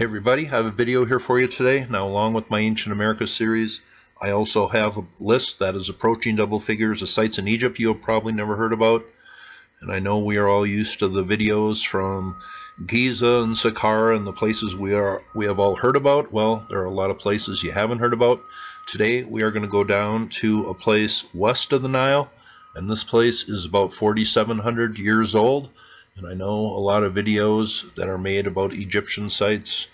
Hey everybody, I have a video here for you today. Now along with my Ancient America series, I also have a list that is approaching double figures of sites in Egypt you have probably never heard about. And I know we are all used to the videos from Giza and Saqqara and the places we are we have all heard about. Well, there are a lot of places you haven't heard about. Today we are going to go down to a place west of the Nile, and this place is about 4,700 years old. And I know a lot of videos that are made about Egyptian sites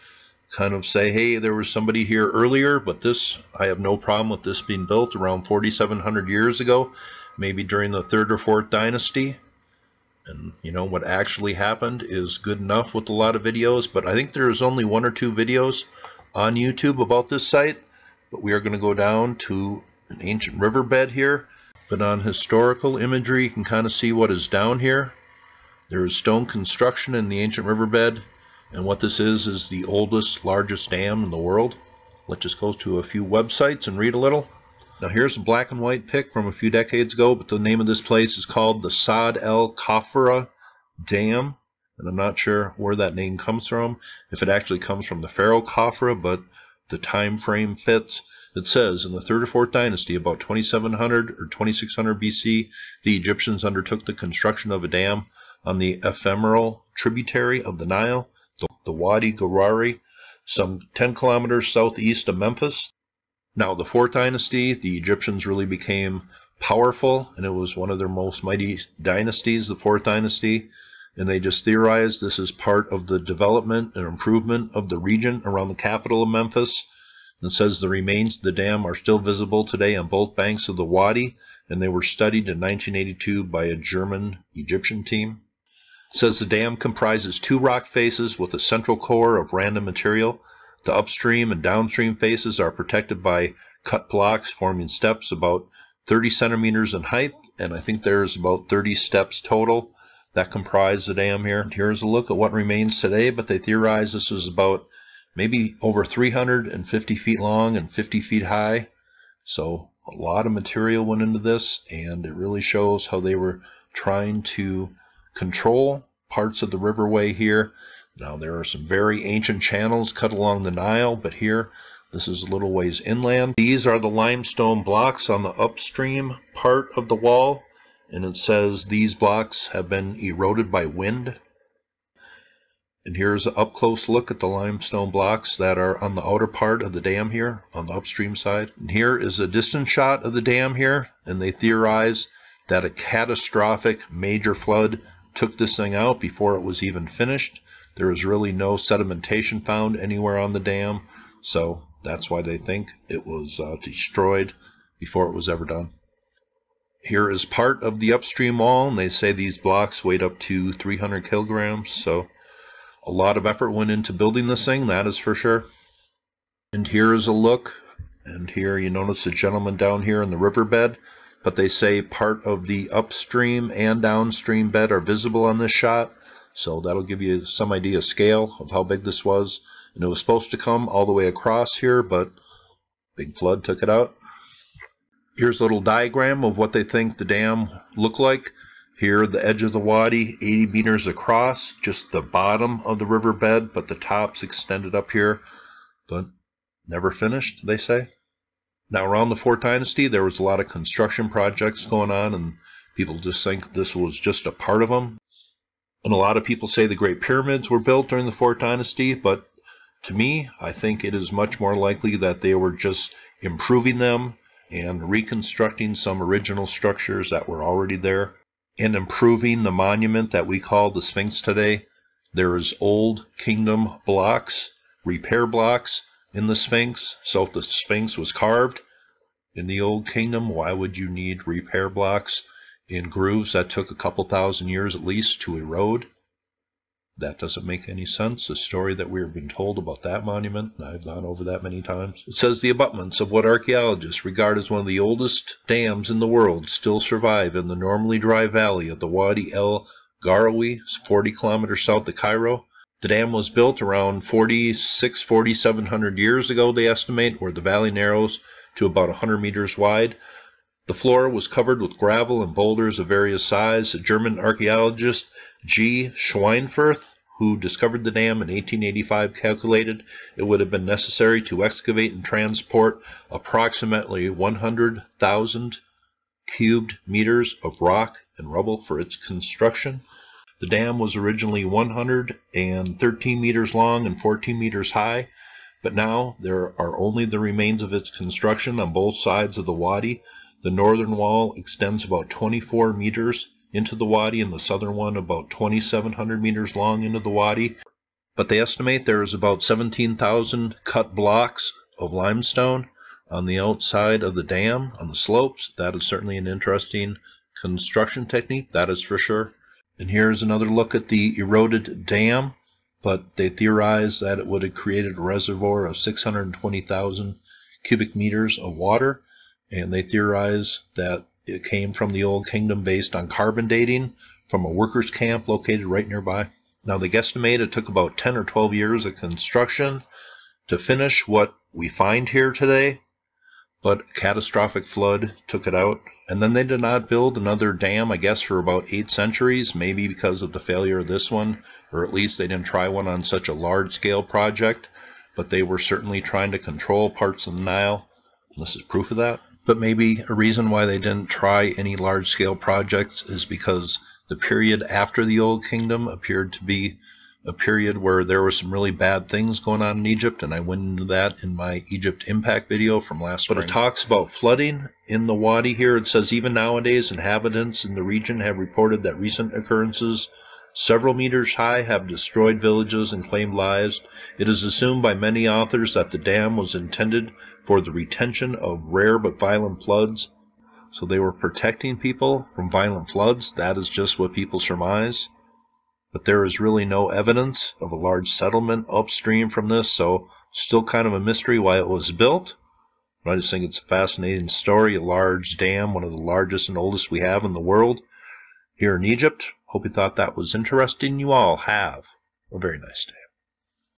kind of say, hey, there was somebody here earlier, but this, I have no problem with this being built around 4,700 years ago, maybe during the third or fourth dynasty. And, you know, what actually happened is good enough with a lot of videos, but I think there's only one or two videos on YouTube about this site. But we are going to go down to an ancient riverbed here. But on historical imagery, you can kind of see what is down here. There is stone construction in the ancient riverbed, and what this is is the oldest, largest dam in the world. Let's just go to a few websites and read a little. Now here's a black and white pic from a few decades ago, but the name of this place is called the Saad el Khafra Dam, and I'm not sure where that name comes from, if it actually comes from the Pharaoh Khafra, but the time frame fits. It says in the third or fourth dynasty, about 2700 or 2600 BC, the Egyptians undertook the construction of a dam on the ephemeral tributary of the Nile, the, the Wadi Garawi, some 10 kilometers southeast of Memphis. Now, the fourth dynasty, the Egyptians really became powerful, and it was one of their most mighty dynasties, the fourth dynasty. And they just theorized this is part of the development and improvement of the region around the capital of Memphis. And says the remains of the dam are still visible today on both banks of the Wadi, and they were studied in 1982 by a German Egyptian team says the dam comprises two rock faces with a central core of random material. The upstream and downstream faces are protected by cut blocks forming steps about 30 centimeters in height, and I think there's about 30 steps total that comprise the dam here. Here's a look at what remains today, but they theorize this is about maybe over 350 feet long and 50 feet high. So a lot of material went into this, and it really shows how they were trying to control parts of the riverway here. Now there are some very ancient channels cut along the Nile, but here this is a little ways inland. These are the limestone blocks on the upstream part of the wall, and it says these blocks have been eroded by wind. And here's an up-close look at the limestone blocks that are on the outer part of the dam here, on the upstream side. And here is a distant shot of the dam here, and they theorize that a catastrophic major flood took this thing out before it was even finished. There is really no sedimentation found anywhere on the dam, so that's why they think it was uh, destroyed before it was ever done. Here is part of the upstream wall, and they say these blocks weighed up to 300 kilograms, so a lot of effort went into building this thing, that is for sure. And here is a look, and here you notice the gentleman down here in the riverbed but they say part of the upstream and downstream bed are visible on this shot. So that'll give you some idea of scale of how big this was. And it was supposed to come all the way across here, but big flood took it out. Here's a little diagram of what they think the dam looked like. Here, the edge of the wadi, 80 meters across, just the bottom of the riverbed, but the top's extended up here, but never finished, they say. Now, around the Fourth Dynasty, there was a lot of construction projects going on, and people just think this was just a part of them. And a lot of people say the Great Pyramids were built during the Fourth Dynasty, but to me, I think it is much more likely that they were just improving them and reconstructing some original structures that were already there and improving the monument that we call the Sphinx today. There is old kingdom blocks, repair blocks in the Sphinx. So if the Sphinx was carved in the Old Kingdom, why would you need repair blocks in grooves that took a couple thousand years at least to erode? That doesn't make any sense. The story that we are being told about that monument, I've gone over that many times. It says the abutments of what archaeologists regard as one of the oldest dams in the world still survive in the normally dry valley of the Wadi El Garawi, 40 kilometers south of Cairo. The dam was built around 46, 4700 years ago, they estimate, where the valley narrows to about 100 meters wide. The floor was covered with gravel and boulders of various size. German archaeologist, G. Schweinfurth, who discovered the dam in 1885 calculated it would have been necessary to excavate and transport approximately 100,000 cubed meters of rock and rubble for its construction. The dam was originally 113 meters long and 14 meters high, but now there are only the remains of its construction on both sides of the wadi. The northern wall extends about 24 meters into the wadi and the southern one about 2,700 meters long into the wadi. But they estimate there is about 17,000 cut blocks of limestone on the outside of the dam on the slopes. That is certainly an interesting construction technique, that is for sure. And here's another look at the eroded dam, but they theorize that it would have created a reservoir of 620,000 cubic meters of water, and they theorize that it came from the Old Kingdom based on carbon dating from a workers' camp located right nearby. Now, they guesstimate it took about 10 or 12 years of construction to finish what we find here today, but a catastrophic flood took it out. And then they did not build another dam, I guess, for about eight centuries, maybe because of the failure of this one, or at least they didn't try one on such a large scale project, but they were certainly trying to control parts of the Nile. And this is proof of that. But maybe a reason why they didn't try any large scale projects is because the period after the Old Kingdom appeared to be a period where there were some really bad things going on in Egypt, and I went into that in my Egypt Impact video from last spring. But it talks about flooding in the Wadi here. It says even nowadays, inhabitants in the region have reported that recent occurrences several meters high have destroyed villages and claimed lives. It is assumed by many authors that the dam was intended for the retention of rare but violent floods. So they were protecting people from violent floods. That is just what people surmise but there is really no evidence of a large settlement upstream from this, so still kind of a mystery why it was built. But I just think it's a fascinating story, a large dam, one of the largest and oldest we have in the world here in Egypt. Hope you thought that was interesting. You all have a very nice day.